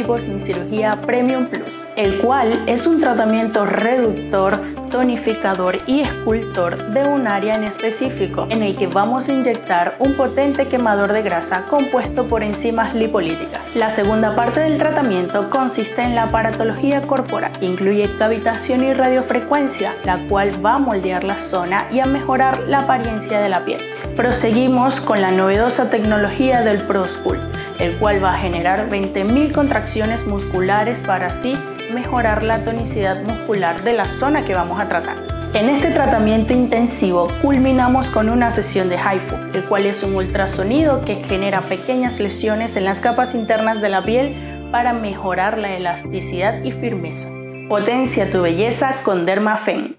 Lipo sin cirugía Premium Plus, el cual es un tratamiento reductor, tonificador y escultor de un área en específico, en el que vamos a inyectar un potente quemador de grasa compuesto por enzimas lipolíticas. La segunda parte del tratamiento consiste en la aparatología corporal. Incluye cavitación y radiofrecuencia, la cual va a moldear la zona y a mejorar la apariencia de la piel. Proseguimos con la novedosa tecnología del ProSculpt, el cual va a generar 20.000 contracciones musculares para así mejorar la tonicidad muscular de la zona que vamos a tratar. En este tratamiento intensivo culminamos con una sesión de HIFU, el cual es un ultrasonido que genera pequeñas lesiones en las capas internas de la piel para mejorar la elasticidad y firmeza. Potencia tu belleza con Dermafen.